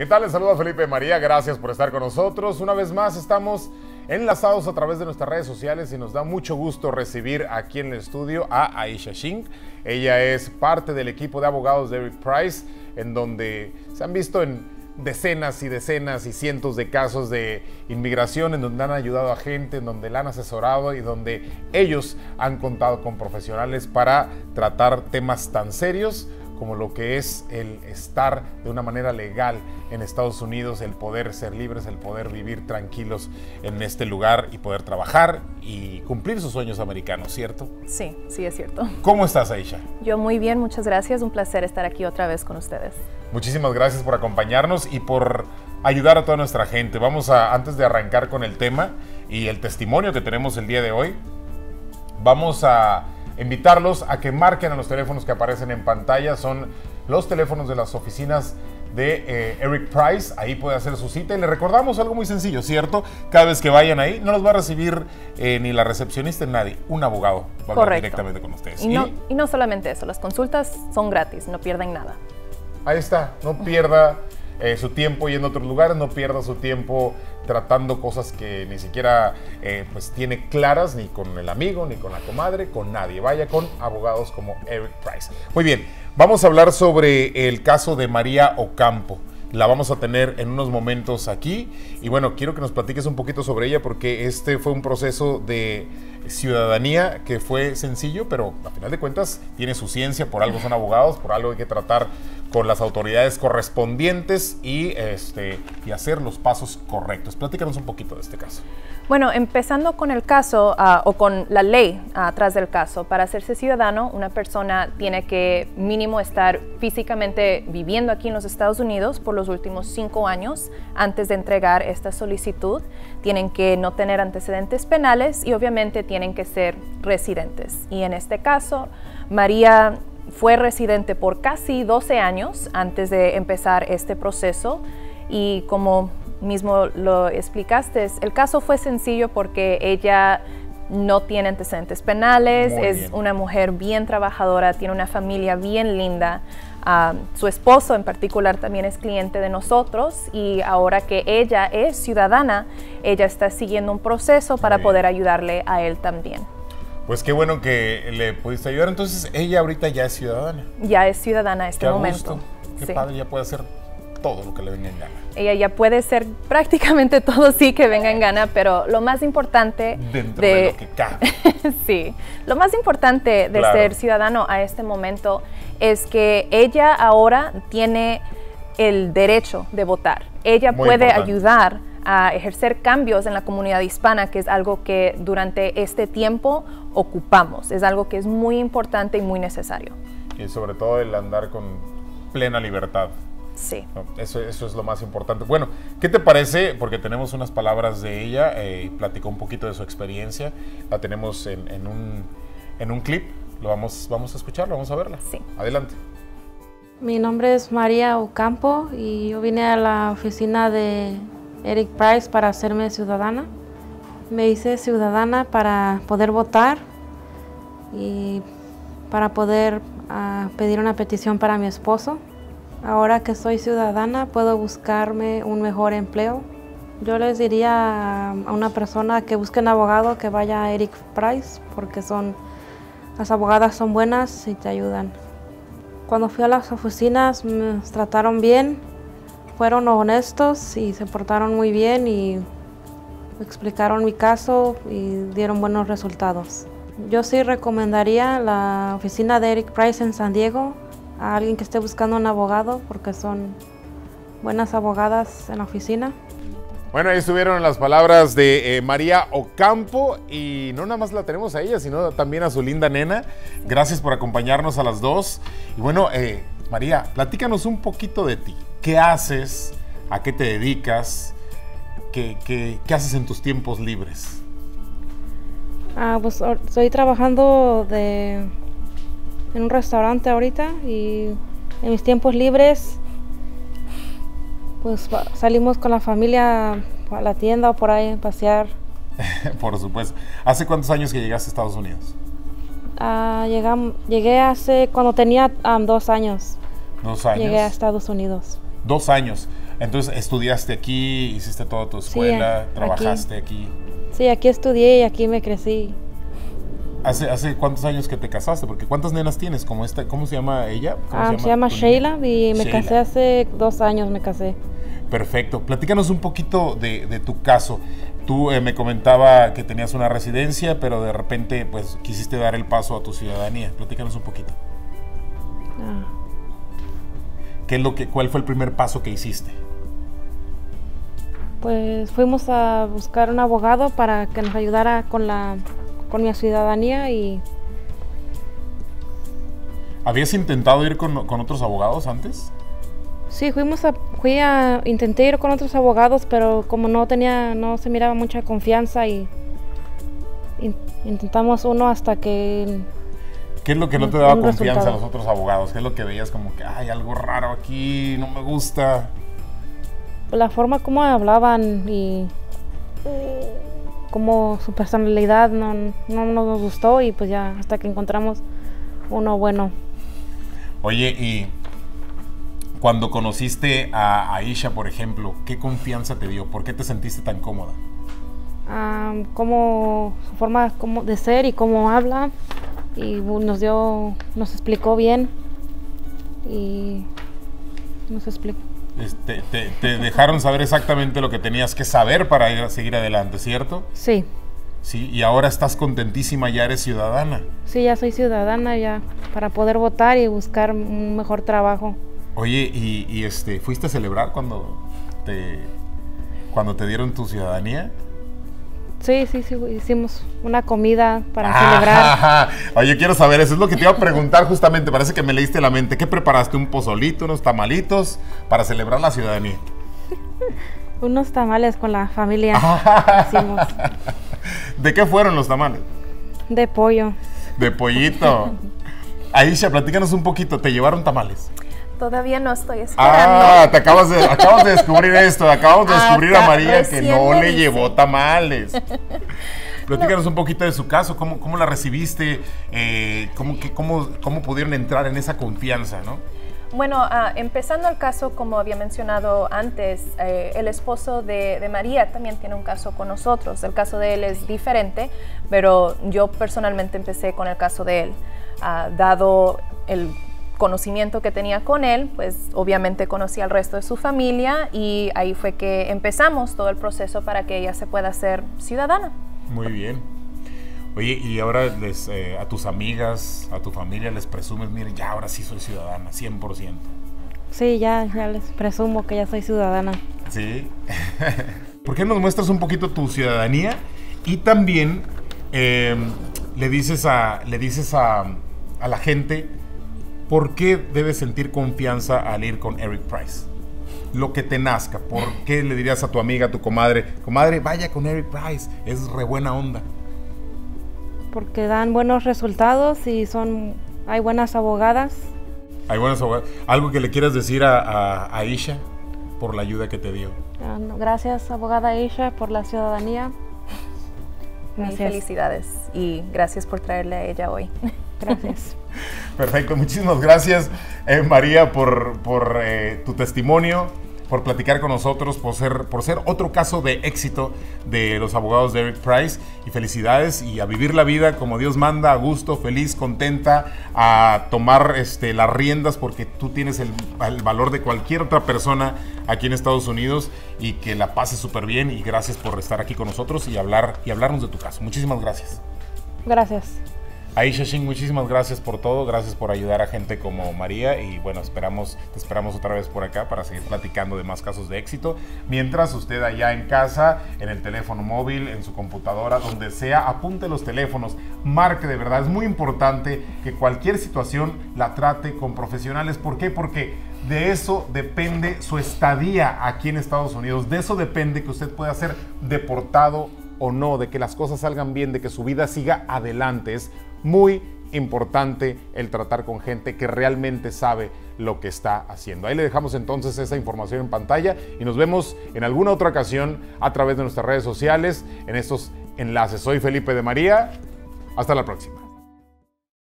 ¿Qué tal? Les saluda Felipe María, gracias por estar con nosotros. Una vez más estamos enlazados a través de nuestras redes sociales y nos da mucho gusto recibir aquí en el estudio a Aisha Shing. Ella es parte del equipo de abogados de Eric Price, en donde se han visto en decenas y decenas y cientos de casos de inmigración en donde han ayudado a gente, en donde la han asesorado y donde ellos han contado con profesionales para tratar temas tan serios como lo que es el estar de una manera legal en Estados Unidos, el poder ser libres, el poder vivir tranquilos en este lugar y poder trabajar y cumplir sus sueños americanos, ¿cierto? Sí, sí es cierto. ¿Cómo estás, Aisha? Yo muy bien, muchas gracias. Un placer estar aquí otra vez con ustedes. Muchísimas gracias por acompañarnos y por ayudar a toda nuestra gente. Vamos a, antes de arrancar con el tema y el testimonio que tenemos el día de hoy, vamos a invitarlos a que marquen a los teléfonos que aparecen en pantalla. Son los teléfonos de las oficinas de eh, Eric Price. Ahí puede hacer su cita. Y le recordamos algo muy sencillo, ¿cierto? Cada vez que vayan ahí, no los va a recibir eh, ni la recepcionista ni nadie. Un abogado va a hablar directamente con ustedes. Y no, y no solamente eso, las consultas son gratis, no pierden nada. Ahí está, no pierda eh, su tiempo yendo a otros lugares, no pierda su tiempo tratando cosas que ni siquiera eh, pues tiene claras ni con el amigo, ni con la comadre, con nadie. Vaya con abogados como Eric Price. Muy bien, vamos a hablar sobre el caso de María Ocampo. La vamos a tener en unos momentos aquí. Y bueno, quiero que nos platiques un poquito sobre ella porque este fue un proceso de ciudadanía que fue sencillo, pero a final de cuentas tiene su ciencia, por algo son abogados, por algo hay que tratar con las autoridades correspondientes y, este, y hacer los pasos correctos. Platícanos un poquito de este caso. Bueno, empezando con el caso uh, o con la ley atrás del caso, para hacerse ciudadano, una persona tiene que mínimo estar físicamente viviendo aquí en los Estados Unidos por los últimos cinco años antes de entregar esta solicitud. Tienen que no tener antecedentes penales y obviamente tienen que ser residentes. Y en este caso, María fue residente por casi 12 años antes de empezar este proceso y como mismo lo explicaste, el caso fue sencillo porque ella no tiene antecedentes penales, es una mujer bien trabajadora, tiene una familia bien linda. Ah, su esposo en particular también es cliente de nosotros y ahora que ella es ciudadana, ella está siguiendo un proceso para poder ayudarle a él también. Pues qué bueno que le pudiste ayudar. Entonces, ella ahorita ya es ciudadana. Ya es ciudadana a este momento. Qué padre, ya puede hacer todo lo que le venga en gana. Ella ya puede ser prácticamente todo sí que venga en gana, pero lo más importante Dentro de, lo que cabe. sí, lo más importante de ser ciudadano a este momento es que ella ahora tiene el derecho de votar. Ella puede ayudar a ejercer cambios en la comunidad hispana, que es algo que durante este tiempo ocupamos. Es algo que es muy importante y muy necesario. Y sobre todo el andar con plena libertad. Sí. Eso, eso, es lo más importante. Bueno, ¿qué te parece? Porque tenemos unas palabras de ella, eh, platicó un poquito de su experiencia, la tenemos en, en, un, en un clip, lo vamos, vamos a escucharlo, vamos a verla. Sí. Adelante. Mi nombre es María Ocampo y yo vine a la oficina de Eric Price para hacerme ciudadana. Me hice ciudadana para poder votar y para poder uh, pedir una petición para mi esposo. Ahora que soy ciudadana puedo buscarme un mejor empleo. Yo les diría a una persona que busque un abogado que vaya a Eric Price porque son, las abogadas son buenas y te ayudan. Cuando fui a las oficinas me trataron bien, fueron honestos y se portaron muy bien y explicaron mi caso y dieron buenos resultados. Yo sí recomendaría la oficina de Eric Price en San Diego a alguien que esté buscando un abogado porque son buenas abogadas en la oficina. Bueno, ahí estuvieron las palabras de eh, María Ocampo y no nada más la tenemos a ella, sino también a su linda nena. Gracias por acompañarnos a las dos. Y bueno, eh, María, platícanos un poquito de ti. ¿Qué haces? ¿A qué te dedicas? ¿Qué, qué, qué haces en tus tiempos libres? Ah, pues estoy trabajando de en un restaurante ahorita y en mis tiempos libres pues salimos con la familia a la tienda o por ahí a pasear. por supuesto. ¿Hace cuántos años que llegaste a Estados Unidos? Uh, llegam, llegué hace cuando tenía um, dos años. Dos años. Llegué a Estados Unidos. Dos años. Entonces, estudiaste aquí, hiciste toda tu escuela, trabajaste aquí. Sí, aquí estudié y aquí me crecí. ¿Hace, ¿Hace cuántos años que te casaste? Porque ¿cuántas nenas tienes? ¿Cómo, esta, cómo se llama ella? Ah, se llama, Sheila y me casé hace dos años, me casé. Perfecto. Platícanos un poquito de, tu caso. Tú eh, me comentaba que tenías una residencia, pero de repente pues quisiste dar el paso a tu ciudadanía. Platícanos un poquito. Ah. ¿Qué es lo que, ¿Cuál fue el primer paso que hiciste? Pues fuimos a buscar un abogado para que nos ayudara con la con mi ciudadanía y... ¿Habías intentado ir con, otros abogados antes? Sí, fuimos a, fui a, intenté ir con otros abogados, pero como no tenía, no se miraba mucha confianza y, intentamos uno hasta que... ¿Qué es lo que no te daba confianza a los otros abogados? ¿Qué es lo que veías como que hay algo raro aquí, no me gusta? La forma como hablaban y como su personalidad no, no, nos gustó y pues ya hasta que encontramos uno bueno. Oye, y cuando conociste a Aisha, por ejemplo, ¿qué confianza te dio? ¿Por qué te sentiste tan cómoda? como su forma como de ser y cómo habla y nos dio, nos explicó bien y nos explicó este, te, dejaron saber exactamente lo que tenías que saber para ir seguir adelante, ¿cierto? Sí. Sí, y ahora estás contentísima, ya eres ciudadana. Sí, ya soy ciudadana ya, para poder votar y buscar un mejor trabajo. Oye, ¿y, este, fuiste a celebrar cuando te, cuando te dieron tu ciudadanía? Sí, sí, sí, hicimos una comida para celebrar. Oye, quiero saber, eso es lo que te iba a preguntar justamente, parece que me leíste la mente. ¿Qué preparaste? ¿Un pozolito, unos tamalitos para celebrar la ciudadanía? unos tamales con la familia. hicimos. ¿De qué fueron los tamales? De pollo. De pollito. Aisha, platícanos un poquito, ¿te llevaron tamales? Todavía no estoy esperando. Ah, te acabas de, acabas de descubrir esto. Acabamos de descubrir a María que no le llevó tamales. Platícanos un poquito de su caso, cómo, cómo la recibiste, eh, cómo, cómo, cómo, pudieron entrar en esa confianza, ¿no? Bueno, ah, empezando el caso, como había mencionado antes, eh, el esposo de, María también tiene un caso con nosotros. El caso de él es diferente, pero yo personalmente empecé con el caso de él. Ah, dado el conocimiento que tenía con él, pues obviamente conocí al resto de su familia y ahí fue que empezamos todo el proceso para que ella se pueda hacer ciudadana. Muy bien. Oye, y ahora les, eh, a tus amigas, a tu familia les presumes, miren, ya ahora sí soy ciudadana, 100%. Sí, ya, ya les presumo que ya soy ciudadana. Sí. ¿Por qué nos muestras un poquito tu ciudadanía? Y también eh, le dices a, le dices a, a la gente ¿por qué debes sentir confianza al ir con Eric Price? Lo que te nazca. ¿Por qué le dirías a tu amiga, a tu comadre, comadre, vaya con Eric Price? Es re buena onda. Porque dan buenos resultados y son hay buenas abogadas. Hay buenas abogadas. ¿Algo que le quieras decir a, Aisha por la ayuda que te dio? Ah, gracias, abogada Aisha, por la ciudadanía. felicidades y gracias por traerle a ella hoy. Gracias. Perfecto, muchísimas gracias eh, María por, eh, tu testimonio, por platicar con nosotros, por ser, por ser otro caso de éxito de los abogados de Eric Price. Y felicidades y a vivir la vida como Dios manda, a gusto, feliz, contenta, a tomar este, las riendas porque tú tienes el, el valor de cualquier otra persona aquí en Estados Unidos y que la pases súper bien. Y gracias por estar aquí con nosotros y, hablar, y hablarnos de tu caso. Muchísimas gracias. Gracias. Aisha Shing, muchísimas gracias por todo, gracias por ayudar a gente como María y bueno, esperamos, te esperamos otra vez por acá para seguir platicando de más casos de éxito. Mientras usted allá en casa, en el teléfono móvil, en su computadora, donde sea, apunte los teléfonos, marque de verdad. Es muy importante que cualquier situación la trate con profesionales. ¿Por qué? Porque de eso depende su estadía aquí en Estados Unidos. De eso depende que usted pueda ser deportado o no, de que las cosas salgan bien, de que su vida siga adelante. Es muy importante el tratar con gente que realmente sabe lo que está haciendo. Ahí le dejamos entonces esa información en pantalla y nos vemos en alguna otra ocasión a través de nuestras redes sociales en estos enlaces. Soy Felipe de María. Hasta la próxima.